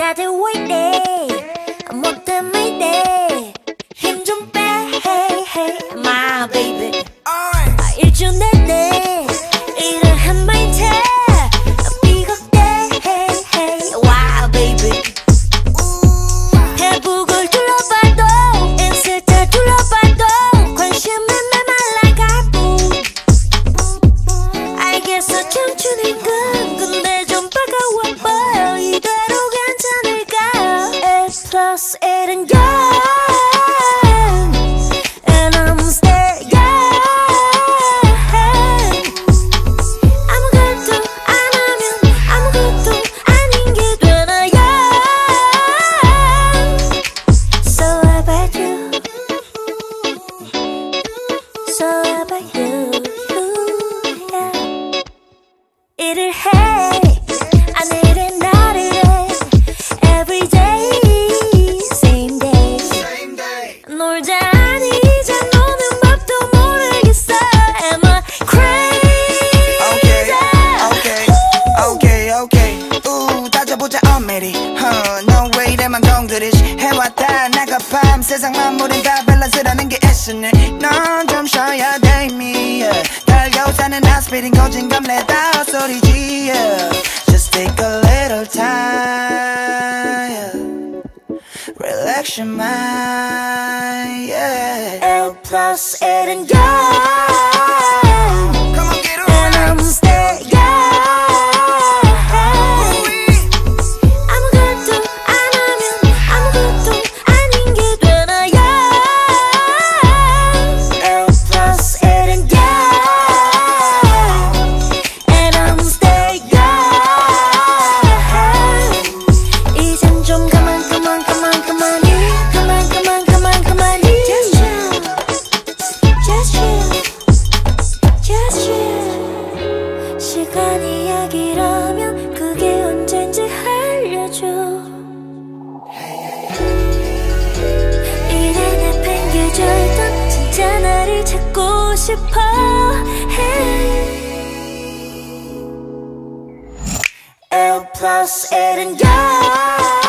따뜻 waiting and And I'm staying 보자 already huh, No way 내만 공들이지 해왔다 나가 밤 세상 만물은 다 밸런스라는 게 애쓰네 넌좀 쉬어야 돼 이미 yeah. 달고 사는 아스피린 거진감 내다 헛소리지 yeah. Just take a little time Relax your mind yeah. L plus 1은 God plus it and go.